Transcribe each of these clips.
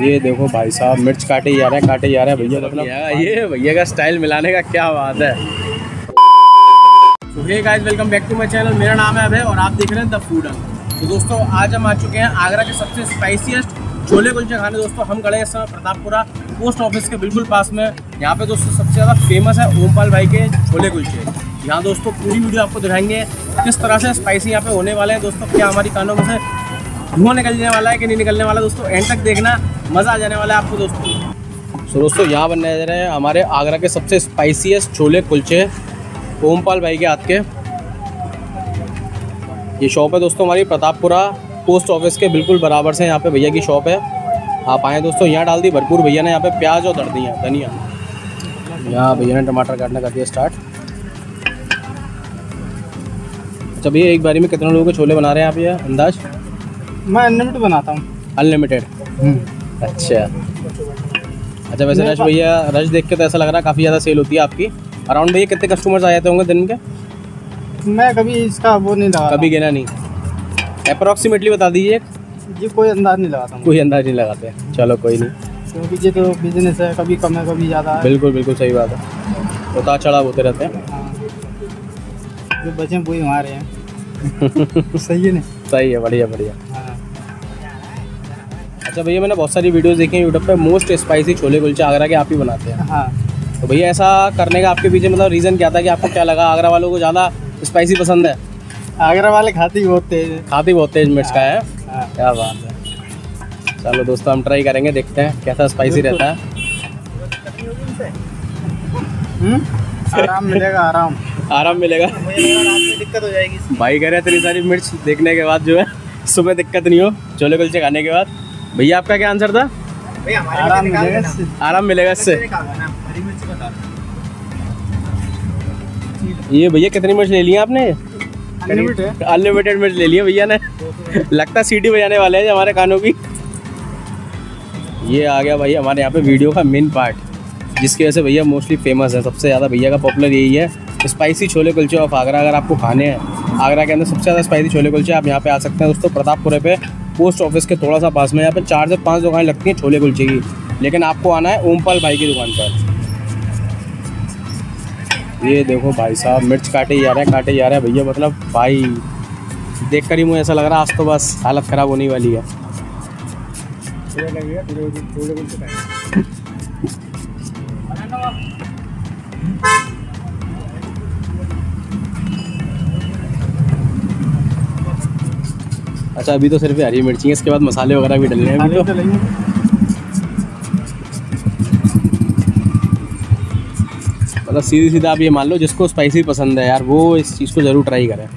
ये देखो भाई साहब मिर्च काटे जा रहे हैं काटे जा रहे हैं भैया मतलब ये भैया का स्टाइल मिलाने का क्या बात है? तो hey guys welcome back to my channel मेरा नाम है अभय और आप देख रहे हैं द फ़ूड तो दोस्तों आज हम आ चुके हैं आगरा के सबसे स्पाइसीएस्ट छोले कुलचे खाने। दोस्तों हम खड़े हैं इस समय प्रतापपुरा पोस्ट ऑफ़िस के बिल्कुल पास में। यहाँ पे दोस्तों सबसे ज़्यादा फ़ेमस है ओमपाल भाई के छोले कुलचे। यहाँ दोस्तों पूरी वीडियो आपको दिखाएँगे किस तरह से स्पाइसी यहाँ पे होने वाले हैं। दोस्तों क्या हमारी कानों में से धुआँ निकलने वाला है कि नहीं निकलने वाला? दोस्तों एंड तक देखना। मज़ा आ जाने वाला है आपको, दोस्तों। सो दोस्तों, यहाँ बनने जा रहे हैं हमारे आगरा के सबसे स्पाइसीएस्ट छोले कुलचे, ओमपाल भाई के हाथ के। ये शॉप है, दोस्तों, हमारी प्रतापपुरा पोस्ट ऑफ़िस के बिल्कुल बराबर से यहाँ पे भैया की शॉप है। आप आए दोस्तों, यहाँ डाल दी, भरपूर भैया ने यहाँ पे प्याज और दर दिया धनिया। यहाँ भैया ने टमाटर काटना कर दिया स्टार्ट अच्छा भैया, एक बारी में कितने लोगों के छोले बना रहे हैं आप ये? अंदाज? मैं अनलिमिटेड बनाता हूँ। अनलिमिटेड अच्छा। अच्छा वैसे रश भैया रश देख के तो ऐसा लग रहा है काफ़ी ज़्यादा सेल होती है आपकी। अराउंड भैया कितने कस्टमर्स आ जाते होंगे दिन के? मैं कभी इसका वो नहीं लगा कभी गिना नहीं। अप्रोक्सीमेटली बता दीजिए जी कोई अंदाज नहीं लगाता हूँ। कोई अंदाज नहीं लगाते। चलो कोई नहीं। क्योंकि ये तो बिज़नेस है कभी कम है कभी ज़्यादा है। बिल्कुल बिल्कुल सही बात है। उतार चढ़ाव होते रहते हैं। हाँ। जो बचे वही हमारे हैं। सही है ना? सही है बढ़िया बढ़िया। अच्छा भैया मैंने बहुत सारी वीडियोस देखी हैं यूट्यूब पे मोस्ट स्पाइसी छोले कुलचे आगरा के आप ही बनाते हैं। हाँ। तो भैया ऐसा करने का आपके पीछे मतलब रीज़न क्या था कि आपको क्या लगा? आगरा वालों को ज़्यादा स्पाइसी पसंद है? आगरा वाले खाते ही बहुत तेज है। खाती बहुत तेज मिर्च का है। हाँ क्या बात है। चलो दोस्तों हम ट्राई करेंगे देखते हैं कैसा स्पाइसी रहता है। हम्म? आराम मिलेगा आराम। आराम मिलेगा। दिक्कत हो जाएगी। भाई कह रहे हैं इतनी सारी मिर्च देखने के बाद जो है सुबह दिक्कत नहीं हो छोले कुलचे खाने के बाद। भैया आपका क्या आंसर था? आराम मिलेगा इससे। आराम मिलेगा इससे। ये भैया कितनी मिर्च ले ली आपने? अनलिमिटेड मिर्च ले लिया भैया ने। लगता सीटी बजाने वाले हैं हमारे कानों की। ये आ गया भाई हमारे यहाँ पे वीडियो का मेन पार्ट जिसकी वजह से भैया मोस्टली फ़ेमस है। सबसे ज़्यादा भैया का पॉपुलर यही है स्पाइसी छोले कुलचे ऑफ़ आगरा। अगर आपको खाने हैं आगरा के अंदर सबसे ज़्यादा स्पाइसी छोले कुलचे आप यहाँ पे आ सकते हैं। दोस्तों प्रतापपुरे पे पोस्ट ऑफ़िस के थोड़ा सा पास में, यहाँ पे चार से पाँच दुकानें लगती हैं छोले कुलचे की, लेकिन आपको आना है ओमपाल भाई की दुकान पर। ये देखो भाई साहब, मिर्च काटे जा रहे हैं, काटे जा रहे हैं। भैया मतलब भाई देख कर ही मुझे ऐसा लग रहा है आज तो बस हालत ख़राब होने वाली है। अच्छा अभी तो सिर्फ़ हरी मिर्ची है इसके बाद मसाले वगैरह भी डलने हैं अभी तो। मतलब सीधे सीधा आप ये मान लो जिसको स्पाइसी पसंद है यार वो इस चीज़ को ज़रूर ट्राई करें।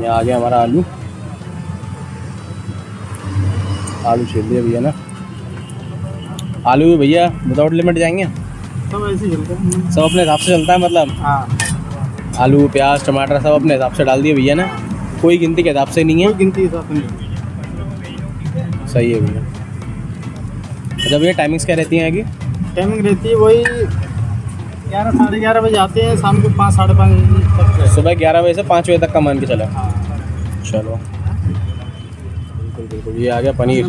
ये आ गया हमारा आलू। आलू छील दिया भैया ना। आलू भी भैया विदाउट लिमिट जाएँगे? सब ऐसे चलते हैं। सब अपने हिसाब से चलता है मतलब? हाँ। आलू प्याज टमाटर सब अपने हिसाब से डाल दिए भैया ना। कोई गिनती के हिसाब से नहीं कोई है गिनती हिसाब से नहीं सही है भैया। अच्छा भैया टाइमिंग्स क्या रहती हैं आगे? टाइमिंग रहती है वही ग्यारह साढ़े ग्यारह बजे आते हैं शाम को पाँच साढ़े पाँच तक सुबह ग्यारह बजे से पाँच बजे तक का मान के चला। हाँ। चलो। बिल्कुल बिल्कुल। ये आ गया पनीर।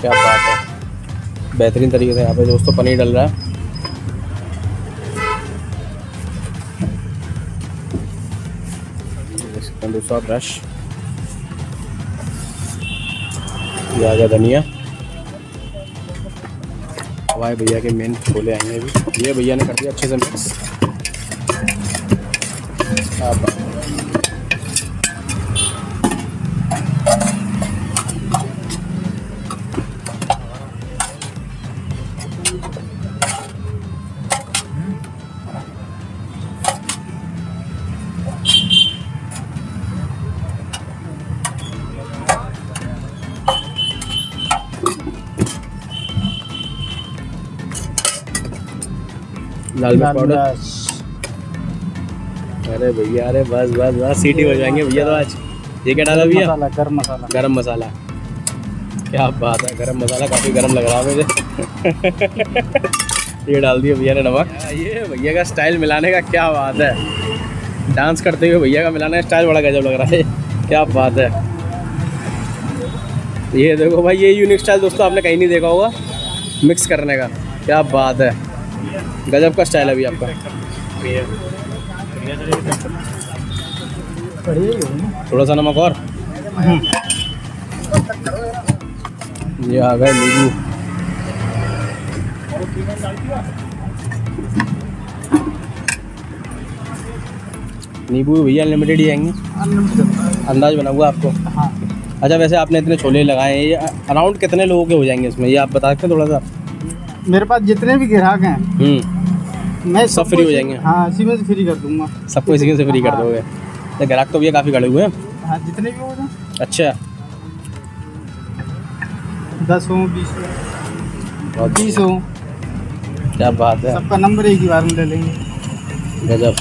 क्या बात है। बेहतरीन तरीके से यहाँ पे दोस्तों पनीर डल रहा है। देख सकते हैं दोस्तों आप रश ये आ गया धनिया। हमारे भैया के मेन छोले आएँगे अभी। ये भैया ने कर दिया अच्छे से मिक्स आप लाल मिर्च पाउडर अरे भैया अरे बस बस बस सीटी हो जाएँगे भैया तो आज। ये क्या डाला भैया? मसाला गरम मसाला। गरम मसाला। क्या बात है गरम मसाला काफ़ी गरम लग रहा है मुझे। ये डाल दिया भैया ने नमक। ये भैया का स्टाइल मिलाने का क्या बात है। डांस करते हुए भैया का मिलाने का स्टाइल बड़ा गजब लग रहा है। क्या बात है। ये देखो भाई ये यूनिक स्टाइल दोस्तों आपने कहीं नहीं देखा होगा। मिक्स करने का। क्या बात है। गजब का स्टाइल है अभी आपका। थोड़ा सा नमक और? ये आ गए नींबू। नींबू भैया अनलिमिटेड ही आएँगे। अंदाज बना हुआ आपको। हाँ। अच्छा वैसे आपने इतने छोले लगाए हैं ये अराउंड कितने लोगों के हो जाएँगे इसमें? ये आप बता सकते हैं थोड़ा सा? मेरे पास जितने भी ग्राहक हैं हम्म। मैं सब free हो जाएँगे? हाँ इसी में से फ्री कर दूँगा। सबको इसी में से फ्री कर दोगे? ये ग्राहक तो भैया काफ़ी खड़े हुए हैं। हाँ जितने भी हो जाए। अच्छा। दस हो बीस हो। बीस हो। क्या बात है। सबका नंबर एक ही बार में ले लेंगे। गजब।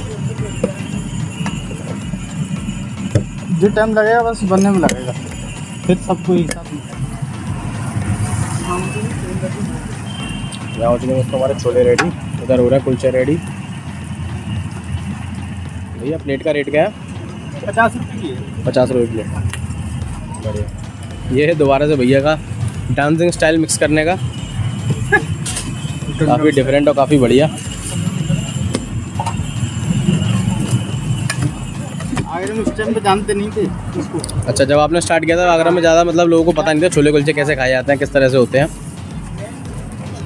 जो टाइम लगेगा बस बनने में लगेगा। फिर सबको एक साथ यहाँ हो चुके दोस्तों हमारे छोले रेडी उधर हो रहा है कुलचे रेडी भैया प्लेट का रेट क्या है? पचास रुपये की है। पचास रुपये प्लेट बढ़िया। ये है दोबारा से भैया का डांसिंग स्टाइल मिक्स करने का। काफ़ी डिफरेंट और काफ़ी बढ़िया। आगरे में उस टाइम पे जानते नहीं थे इसको अच्छा जब आपने स्टार्ट किया था आगरा में ज़्यादा मतलब लोगों को पता नहीं था छोले कुलचे कैसे खाए जाते हैं किस तरह से होते हैं।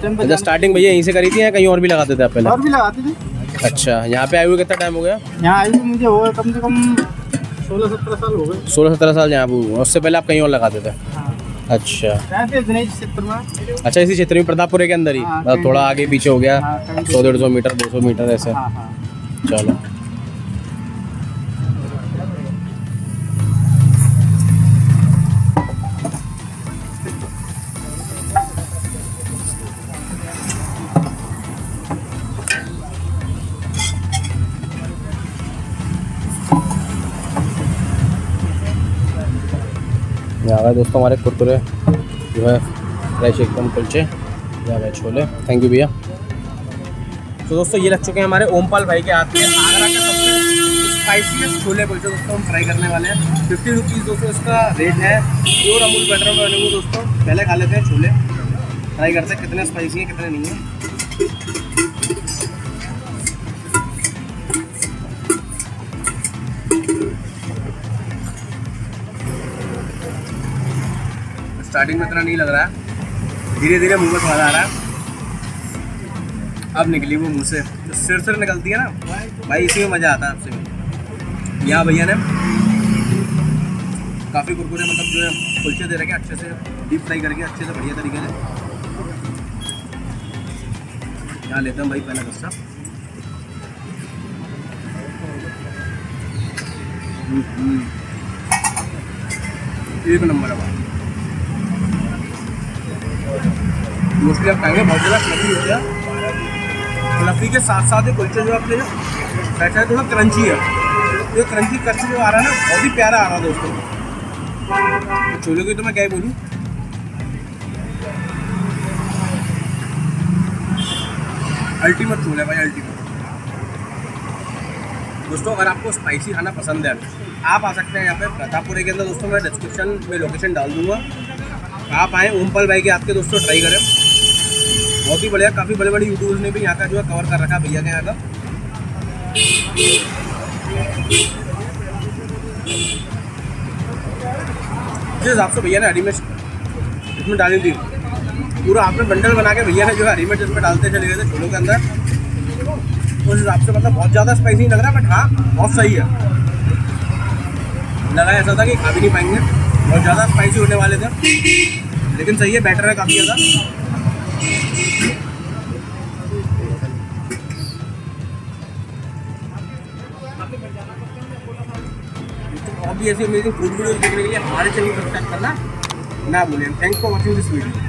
अच्छा स्टार्टिंग भैया यहीं से करी थी या कहीं और भी लगाते थे आप पहले? और भी लगाते थे। अच्छा यहाँ पे आए हुए कितना टाइम हो गया? यहाँ आए हुए मुझे हो कम से कम सोलह सत्रह साल हो गए। सोलह सत्रह साल यहाँ पे उससे पहले आप कहीं और लगाते थे? हाँ। अच्छा। अच्छा इसी क्षेत्र में प्रतापपुरे के अंदर ही? हाँ, मतलब थोड़ा आगे पीछे हो गया। हाँ, सौ डेढ़ सौ मीटर दो सौ मीटर ऐसे। चलो। आ दोस्तों हमारे कुरकुरे जो है फ्रेश एकदम कुलचे। ये गए छोले। थैंक यू भैया। तो दोस्तों ये लग चुके हैं हमारे ओमपाल भाई के हाथ में आगरा के सबसे स्पाइसीएस्ट छोले कुलचे दोस्तों हम ट्राई करने वाले हैं। फिफ्टी रुपीज़ दोस्तों इसका रेट है। प्योर अमूल बटर में दोस्तों। पहले खा लेते हैं छोले। ट्राई करते हैं कितने स्पाइसी हैं, कितने नहीं हैं। स्टार्टिंग में इतना नहीं लग रहा है। धीरे धीरे मुँह में स्वाद आ रहा है। अब निकली वो मुँह से। सिर सिर निकलती है ना, भाई इसी में मज़ा आता है आपसे। यहाँ भैया ने काफ़ी कुरकुरे मतलब जो है, कुलचे दे रखे अच्छे से डीप फ्राई करके अच्छे से बढ़िया तरीके से। यहाँ लेते हैं भाई पहला गुस्सा। एक नंबर है मोस्टली आप खाएँगे बहुत ज़्यादा फ्लफी होता है। फ्लफी के साथ साथ ये कुलचे जो आपने बैठा है, थोड़ा क्रंची है। ये क्रंची कच्ची जो आ रहा है ना, बहुत ही प्यारा आ रहा है दोस्तों। तो छोले की तो मैं क्या ही बोलूँ। अल्टीमेट छोले भाई अल्टीमेट दोस्तों, अगर आपको स्पाइसी खाना पसंद है, आप आ सकते हैं यहाँ पे प्रतापपुरे के अंदर। दोस्तों, मैं डिस्क्रिप्शन में लोकेशन डाल दूँगा। आप आएँ ओमपल भाई के आपके दोस्तों ट्राई करें। बहुत ही बढ़िया, काफ़ी बड़े बड़े यूट्यूबर्स ने भी यहाँ का जो है कवर कर रखा भैया के यहाँ का। जिस हिसाब से भैया ने हरी मिर्च इसमें डाली थी, पूरा आपने बंडल बना के भैया ने जो है हरी मिर्च इसमें डालते चले गए थे छोलों के अंदर। उस हिसाब से मतलब बहुत ज़्यादा स्पाइसी लग रहा है बट हाँ बहुत सही है। लगा ऐसा था कि खा भी नहीं पाएँगे, बहुत ज़्यादा स्पाइसी होने वाले थे। लेकिन सही है बेटर है काफ़ी ज़्यादा। ऐसी अमेजिंग फ़ूड वीडियो देखने के लिए हमारे चैनल को सब्सक्राइब करना ना भूलें। Thanks for watching this video